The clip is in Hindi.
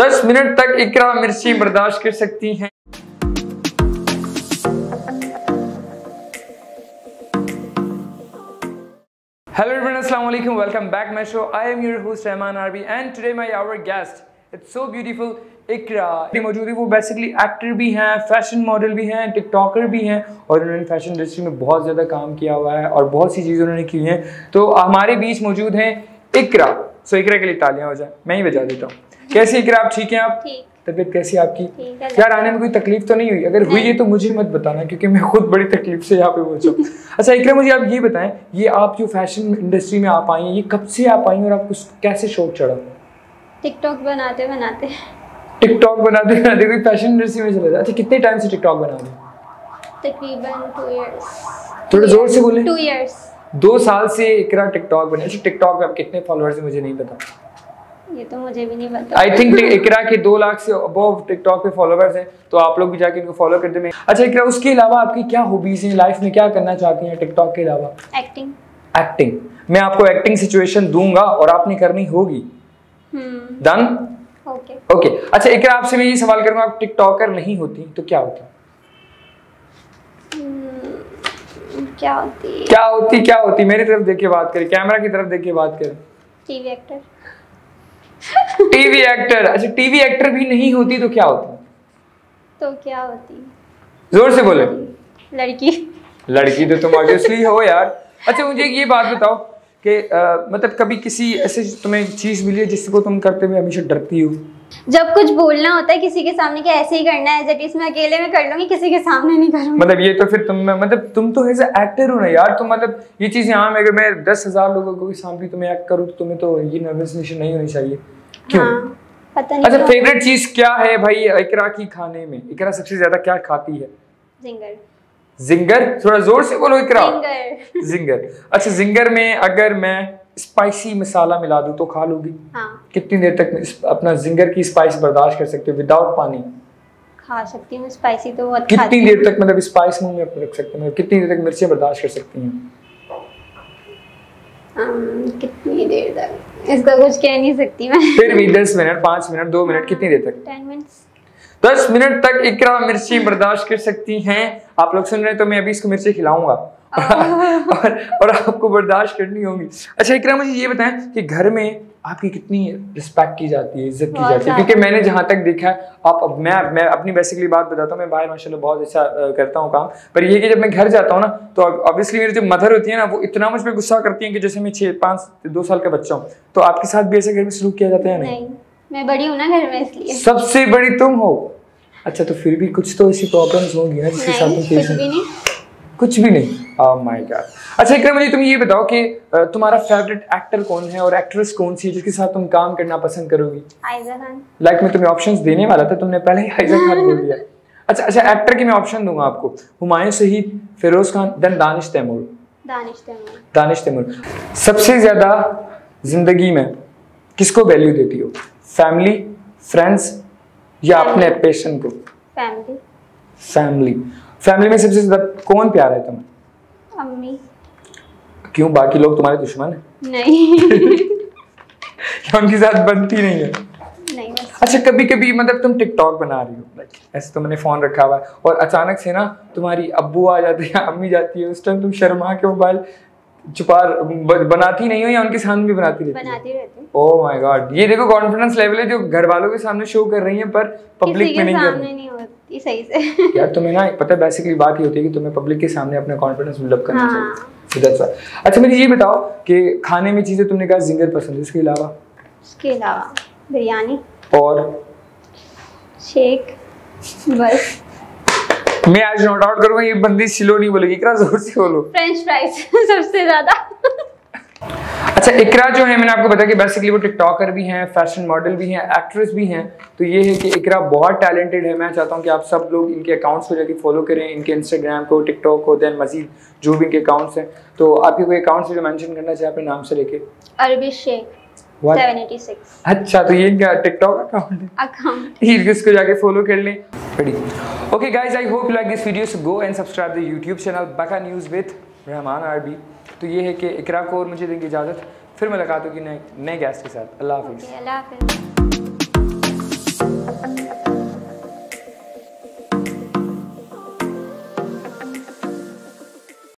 दस मिनट तक इकरा मिर्ची बर्दाश्त कर सकती हैं Hello assalamu alaikum. Welcome back my show. I am your host Rahman Arbi and today my, our guest. It's so beautiful. इकरा मौजूद है वो बेसिकली एक्टर भी हैं फ़ैशन मॉडल भी हैं टिकटॉकर भी हैं और उन्होंने फ़ैशन इंडस्ट्री में बहुत ज़्यादा काम किया हुआ है और बहुत सी चीज़ें उन्होंने की हैं तो हमारे बीच मौजूद हैं इकरा सो इकरा के लिए तालियाँ हो जाए मैं ही बजा देता हूँ कैसे इकरा आप ठीक हैं आप? ठीक। तबीयत कैसी है आपकी? ठीक है यार आने में कोई तकलीफ़ तो नहीं हुई? अगर हुई है तो मुझे मत बताना क्योंकि मैं खुद बड़ी तकलीफ़ से यहाँ पे पहुँचा हूँ। अच्छा इकरा मुझे आप ये बताएँ ये आप जो फ़ैशन इंडस्ट्री में आप आई हैं ये कब से आप आई और आपको कैसे शौक चढ़ा? टिकटॉक बनाते बनाते। टिकटॉक बनाते बनाते कोई फ़ैशन इंडस्ट्री में चले जाए? अच्छा कितने टाइम से टिकटॉक बना रहे तकरीबन टू इयर्स थोड़ा ज़ोर से बोले। टू इयर्स दो साल से इकरा टिकटॉक बने अच्छा टिकटॉक पे आप कितने फॉलोअर्स हैं मुझे नहीं पता। ये तो मुझे भी नहीं पता। आई थिंक इकरा के दो लाख से अबव टिकटॉक पे फॉलोअर्स हैं तो आप लोग भी जाके इनको फॉलो कर दें। अच्छा इकरा उसके अलावा आपकी क्या हॉबीज हैं? लाइफ में क्या करना चाहती हैं टिकटॉक के अलावा? एक्टिंग एक्टिंग मैं आपको एक्टिंग सिचुएशन दूँगा और आपने करनी होगी। डन ओके ओके अच्छा इकरा आपसे मैं ये सवाल करूँगा आप टिकटॉकर नहीं होती तो क्या होती? हम्म, क्या होती? क्या होती क्या होती? मेरी तरफ़ देख के बात करें कैमरा की तरफ़ देख के बात करें। टीवी एक्टर टीवी एक्टर अच्छा टीवी एक्टर भी नहीं होती तो क्या होती? तो क्या होती? ज़ोर से बोले। लड़की। लड़की तो तुम ऑब्वियसली हो यार। अच्छा मुझे ये बात बताओ कि मतलब कभी किसी ऐसे तुम्हें चीज़ मिली है जिसको तुम करते हुए हमेशा डरती हो? जब कुछ बोलना होता है किसी के सामने कि ऐसे ही करना है जब इसमें अकेले में कर लूँगी किसी के सामने नहीं करूँगी। मतलब ये तो फिर तुम मतलब तुम तो एज एक्टर हो ना यार तुम मतलब ये चीज़ यहाँ में अगर मैं दस हज़ार लोगों को भी सामने तुम्हें एक्ट करूँ तो तुम्हें तो ये नर्वसनेस नहीं होनी चाहिए। क्यों? हाँ, पता नहीं अच्छा फेवरेट चीज़ क्या है भाई इकरा की खाने में? इकरा सबसे ज़्यादा क्या खाती है? जिंगर। जिंगर? थोड़ा ज़ोर से बोलो इकरा। जिंगर। जिंगर। अच्छा जिंगर में अगर मैं स्पाइसी मसाला मिला दूँ तो खा लूँगी। हाँ। कितनी देर तक अपना जिंगर की स्पाइस बर्दाश्त कर सकते हो विदाउट पानी? खा सकती हूँ स्पाइसी तो बहुत कितनी देर तक मतलब स्पाइस मुँह में रख सकते हैं? कितनी देर तक मिर्चें बर्दाश्त कर सकती हैं? हूँ कितनी देर तक? इसका कुछ कह नहीं सकती मैं। फिर भी दस मिनट पाँच मिनट दो मिनट कितनी देर तक? टेन मिनट दस मिनट तक इकरा मिर्ची बर्दाश्त कर सकती हैं। आप लोग सुन रहे हैं तो मैं अभी इसको मिर्ची खिलाऊँगा। और और आपको बर्दाश्त करनी होगी। अच्छा इकरा मुझे ये बताएँ कि घर में आपकी कितनी रिस्पेक्ट की जाती है इज़्ज़त की जाती है? क्योंकि मैंने जहाँ तक देखा है आप अब मैं मैं अपनी बेसिकली बात बताता हूँ मैं बाहर माशाल्लाह बहुत अच्छा करता हूँ काम। पर ये कि जब मैं घर जाता हूँ ना तो ऑब्वियसली मेरी जो मदर होती है ना वो इतना मुझ पर गुस्सा करती है कि जैसे मैं छः पाँच दो साल का बच्चा हूँ। तो आपके साथ भी ऐसे घर में सलूक किया जाता है नहीं? मैं बड़ी हूँ ना घर में इसलिए। सबसे बड़ी तुम हो। अच्छा तो फिर भी कुछ तो ऐसी प्रॉब्लम्स होंगी ना जिसके साथ तुम नहीं फेस कुछ भी नहीं। माय गॉड अच्छा इकरा मुझे तुम ये बताओ कि तुम्हारा फेवरेट एक्टर कौन है और एक्ट्रेस कौन सी है जिसके साथ तुम काम करना पसंद करोगी? आयजा खान लाइक मैं तुम्हें ऑप्शंस देने वाला था तुमने पहले ही हाइजा खान बोल दिया। अच्छा अच्छा एक्टर के मैं ऑप्शन दूँगा आपको। हुमायूं शहीद फिरोज खान देन दानिश तैमूर। दानिश तैमूर। दानिश तैमूर। सबसे ज़्यादा ज़िंदगी में किसको वैल्यू देती हो? फैमिली फ्रेंड्स या अपने पैशन को? फैमिली फैमिली फैमिली में सबसे ज़्यादा कौन प्यारा है तुम्हें? अम्मी। क्यों? बाकी लोग तुम्हारे दुश्मन है? नहीं। क्या उनके साथ बनती नहीं है? नहीं अच्छा कभी कभी मतलब तुम टिकटॉक बना रही हो लाइक ऐसे तो मैंने फ़ोन रखा हुआ है और अचानक से ना तुम्हारी अब्बू आ जाती है अम्मी जाती है उस टाइम तुम शर्मा के मोबाइल छुपा बनाती नहीं हो या उनके सामने भी बनाती रहती बनाती रहती हूँ। ओह माय गॉड ये देखो कॉन्फिडेंस लेवल है जो घर वालों के सामने शो कर रही है पर पब्लिक में नहीं कर सामने नहीं होती सही से। यार तुम्हें ना पता है बेसिकली बात ये होती है कि तुम्हें पब्लिक के सामने अपना कॉन्फिडेंस बिल्डअप करना हाँ। चाहिए that's अच्छा मुझे ये बताओ कि खाने में चीज़ें तुमने कहा जिंगर पसंद है इसके अलावा? उसके अलावा बिरयानी। और? शेक बस। मैं आज नोट आउट करूँगा ये बंदी स्लो नहीं बोलेगी इकरा ज़ोर से बोलो। फ्रेंच फ्राइज सबसे ज़्यादा। अच्छा इकरा जो है मैंने आपको बताया कि बेसिकली वो टिकटॉकर भी हैं फ़ैशन मॉडल भी हैं एक्ट्रेस भी हैं तो ये है कि इकरा बहुत टैलेंटेड है। मैं चाहता हूँ कि आप सब लोग इनके अकाउंट्स को जाके फॉलो करें इनके इंस्टाग्राम को टिकटॉक को देन मजीद जो भी इनके अकाउंट्स हैं। तो आपके कोई अकाउंट्स जो मेंशन करना चाहे अपने नाम से लेके। अरबी? 786 786 अच्छा तो ये क्या टिकटॉक अकाउंट है? अकाउंट इसको जाके फॉलो कर लें? Ready okay guys I hope you like this video so go and subscribe the YouTube channel बका न्यूज़ विद रहमान आरबी तो ये है कि इकरा को और मुझे देंगे इजाज़त। फिर मुलाकात होगी नए नए गैस के साथ। अल्लाह हाफिज़। अल्लाह हाफिज़।